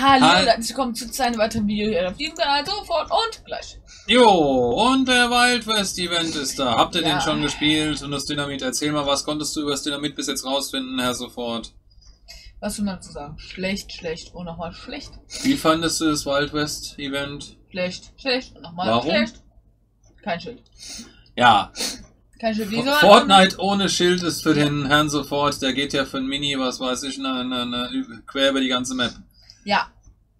Hallo, Hi. herzlich willkommen zu einem weiteren Video hier auf diesem Kanal. Sofort und gleich. Jo, und der Wild West Event ist da. Habt ihr Ja. den schon gespielt? Und das Dynamit, erzähl mal, was konntest du über das Dynamit bis jetzt rausfinden, Herr Sofort? Was will man dazu sagen? Schlecht, schlecht und nochmal schlecht. Wie fandest du das Wild West Event? Schlecht, schlecht und nochmal Warum? schlecht. Kein Schild. Ja, Kein Schild. Wieso? Fortnite ohne Schild ist für den Herrn Sofort, der geht ja für ein Mini, was weiß ich, ne, ne, ne, quer über die ganze Map. Ja,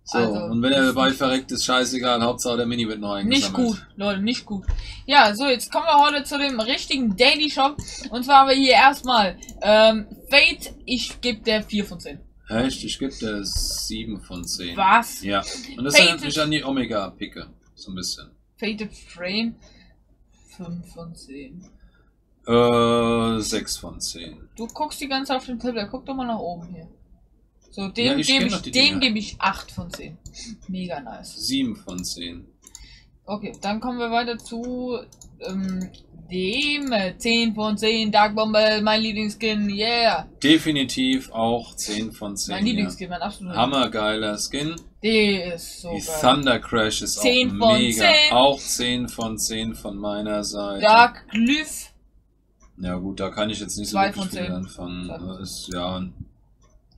So, Also, und wenn er dabei verreckt, ist scheißegal, Hauptsache der Mini wird neu nicht gut, Leute, nicht gut. Ja, so, jetzt kommen wir heute zu dem richtigen Daily Shop. Und zwar haben wir hier erstmal ähm, Fate. Ich gebe der 4 von 10. Echt, ich gebe der 7 von 10. Was? Ja, und das erinnert mich an die Omega-Picke, so ein bisschen. Fated Frame 5 von 10. Äh, 6 von 10. Du guckst die ganze Zeit auf dem Tablet, guck doch mal nach oben hier. So, Ja, dem ich gebe ich, dem gebe ich 8 von 10. Mega nice. 7 von 10. Okay, dann kommen wir weiter zu ähm, dem äh, 10 von 10 Dark Bomber, mein Lieblingsskin, yeah. Definitiv auch 10 von 10. Mein ja. Lieblingsskin, mein absoluter Hammergeiler Skin. Der ist so die geil. Thunder Crash ist 10 auch mega. 10. Auch 10 von 10 von meiner Seite. Dark Glyph, Ja gut, da kann ich jetzt nicht so wirklich viel 10. anfangen. Das ist ja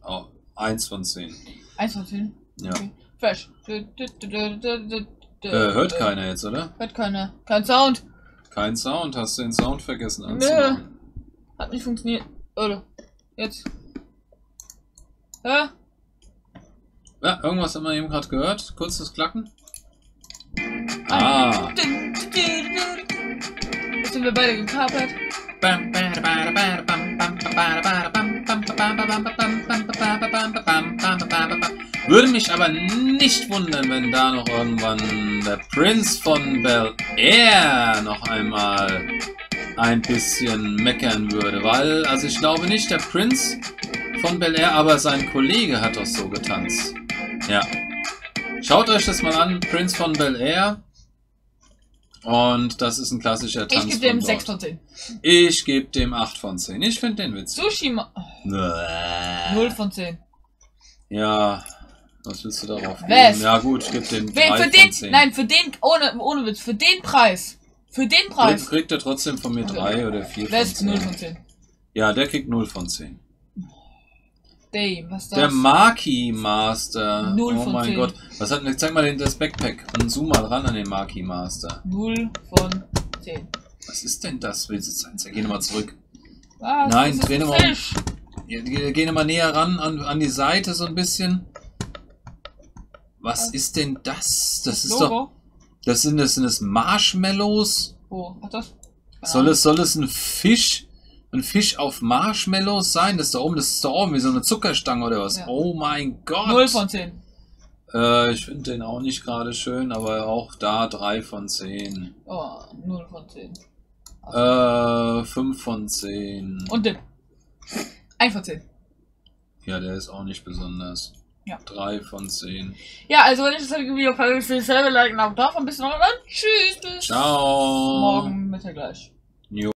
auch 1 von 10. 1 von 10. Ja. Okay. Fresh. Du, du, du, Äh, hört äh, keiner jetzt, oder? Hört keiner. Kein Sound. Kein Sound, hast du den Sound vergessen Nö. anzumachen? Hat nicht funktioniert. Oder? Jetzt. Ja? Ja, irgendwas haben wir eben gerade gehört. Kurzes Klacken. Ah. Jetzt sind wir beide gekapert. Würde mich aber nicht wundern, wenn da noch irgendwann der Prinz von Bel Air noch einmal ein bisschen meckern würde. Weil, also ich glaube nicht der Prinz von Bel Air, aber sein Kollege hat doch so getanzt. Ja. Schaut euch das mal an, Prinz von Bel Air. Und das ist ein klassischer Tanz. Ich gebe dem von 6 dort. von 10. Ich gebe dem 8 von 10. Ich finde den witzig. Sushi Ma 0 von 10. Ja, was willst du darauf geben? Ja gut, ich gebe dem 3 Wen, für von den, 10. nein, für den, ohne, ohne Witz, für den Preis. Für den Preis. kriegt er trotzdem von mir 3 oder 4 von West 0 von 10. 10. Ja, der kriegt 0 von 10. Day, was ist das? Der Marquis Master. Null oh von mein 10. Gott. Was hat zeig mal den, das Backpack und zoom mal ran an den Marquis Master. 0 von 10. Was ist denn das? Willst du zeigen? Geh nochmal zurück. Was? Nein, dreh ein noch mal. Fisch. Ja, Geh geh nochmal näher ran an, an die Seite so ein bisschen. Was Was? ist denn das? Das ist doch. Logo. Das sind das, sind das Marshmallows? Wo? Hat das? Soll Ahnung. es, soll es ein Fisch, ein Fisch auf Marshmallows sein? Das ist da oben, das ist da oben wie so eine Zuckerstange oder was? Ja. Oh mein Gott. 0 von 10. Äh, ich finde den auch nicht gerade schön, aber auch da 3 von 10. Oh, 0 von 10. Äh, 5 von 10. Und Dip. 1 von 10. Ja, der ist auch nicht besonders. Ja. 3 von 10. Ja, also wenn euch das Video wisst ihr selber liken, drauf, ein bisschen noch tschüss bis Ciao. morgen Mittag gleich. Jo.